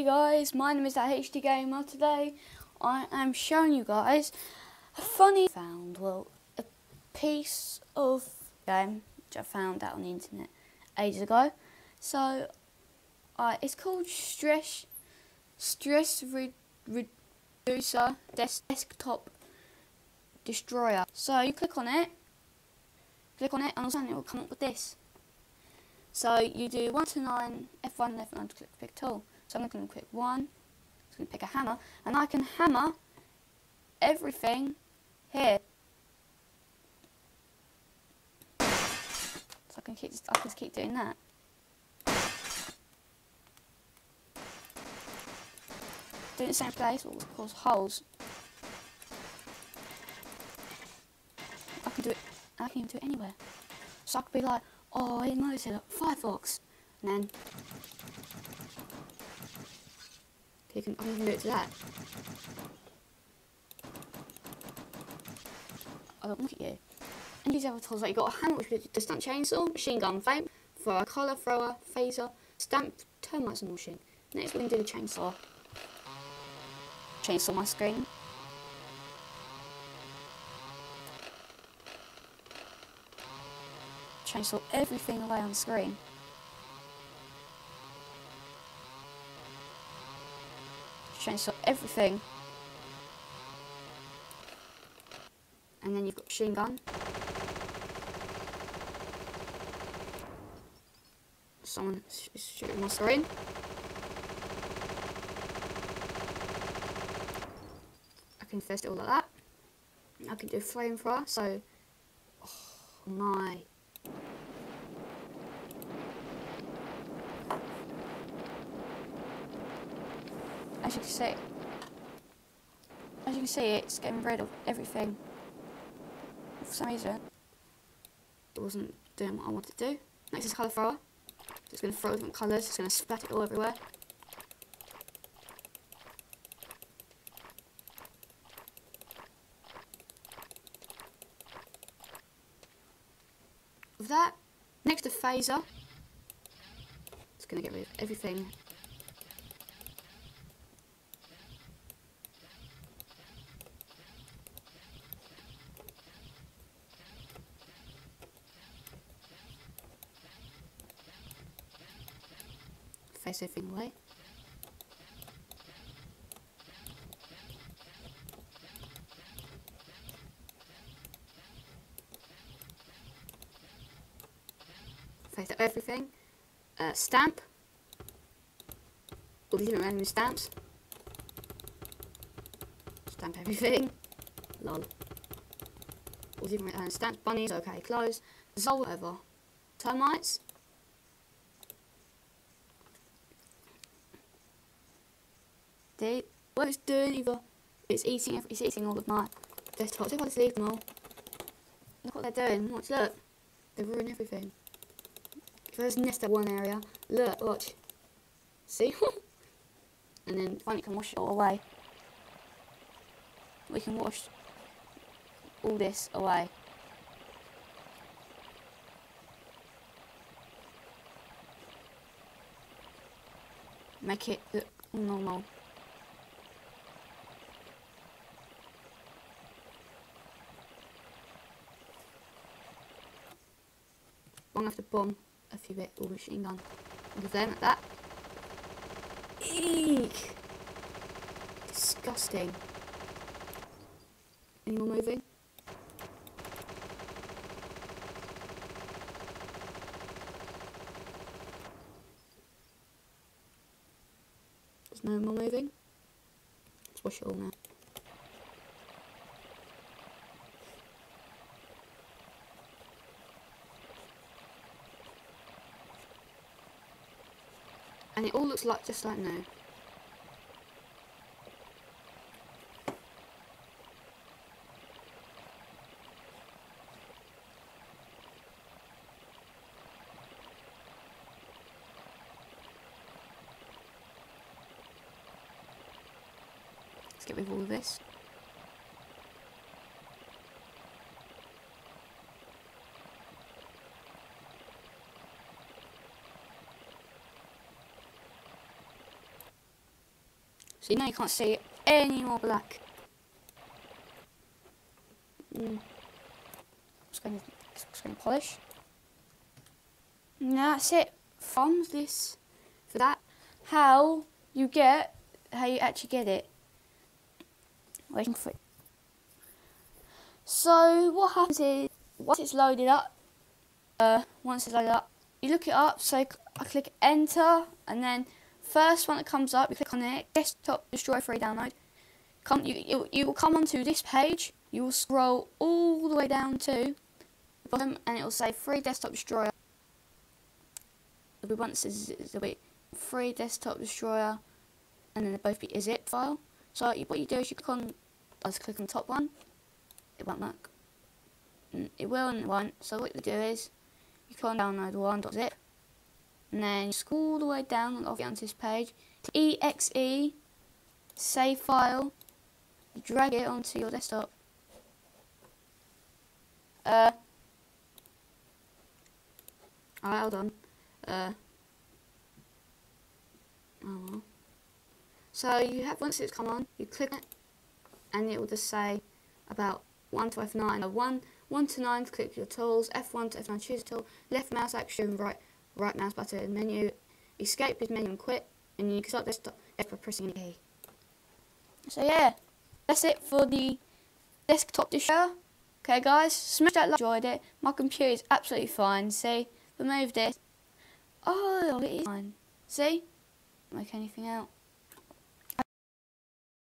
Hey guys, my name is HD Gamer. Today I am showing you guys a funny found, well, a piece of game which I found out on the internet ages ago. So, uh, it's called Stress Stress Re Reducer Des Desktop Destroyer. So you click on it, click on it, and all of a sudden it will come up with this. So you do 1 to 9, F1 and F9 to click pick tool. So I'm going to click 1, I'm going to pick a hammer, and I can hammer everything here. So I can keep, I can just keep doing that. Do it in the same place will cause holes. I can do it, I can do it anywhere. So I could be like, oh, I didn't notice it, Firefox. And then, you can, I can do it to that. Oh, look at you. And these other tools, like you got a hammer, which is a stunt chainsaw, machine gun, flame, thrower, colour, thrower, phaser, stamp, termites and washing. Next we're to do the chainsaw. Chainsaw my screen. chainsaw everything away on screen. Chainsaw everything. And then you've got machine gun. Someone is shooting my screen. I can first do all of that. I can do flamethrower, so oh my as you can see, as you can see, it's getting rid of everything. For some reason, it wasn't doing what I wanted to do. Next is colour thrower. It's going to throw different colours. It's going to splat it all everywhere. With that, next to phaser. It's going to get rid of everything away. Face up everything. Uh, stamp. All these different random stamps. Stamp everything. Lol. All different uh, stamp bunnies, okay, close. Dissolve whatever. Termites. They, what it's doing either, it's eating, it's eating all of my desktops. If I just leave them all, look what they're doing. Watch, look, they ruin everything. If I just nest at one area, look, watch, see? and then finally can wash it all away. We can wash all this away. Make it look normal. I'm gonna have to bomb a few bit with machine gun. Them like that. Eek! Disgusting. Any more moving? There's no more moving. Let's wash it all now. And it all looks like just like new. Let's get rid of all of this. So now you can't see any more black. Mm. Just going to, polish. And that's it from this for that. How you get how you actually get it. Waiting for it. So what happens is once it's loaded up, uh, once it's loaded up, you look it up. So I click enter, and then first one that comes up, you click on it, desktop destroy free download. Come, you, you, you will come onto this page. You will scroll all the way down to the bottom, and it will say free desktop destroyer. There'll be be free desktop destroyer, and then they'll both be a zip file. So what you do is you click on, I just click on the top one. It won't work. Mm, it will and it won't. So what you do is you click on download one.zip, and then scroll all the way down and off onto this page exe save file. Drag it onto your desktop. Uh. Alright, hold on. Uh. Oh well. So you have once it's come on, you click it, and it will just say about one to F9. Uh, one one to nine click your tools. F1 to F9 choose a tool. Left mouse action, right right mouse button menu. Escape this menu and quit, and you can start this by pressing a key. So yeah, that's it for the desktop to show. Okay guys, smash that like enjoyed it. My computer is absolutely fine. See, remove this. Oh, it is fine. See, make anything out.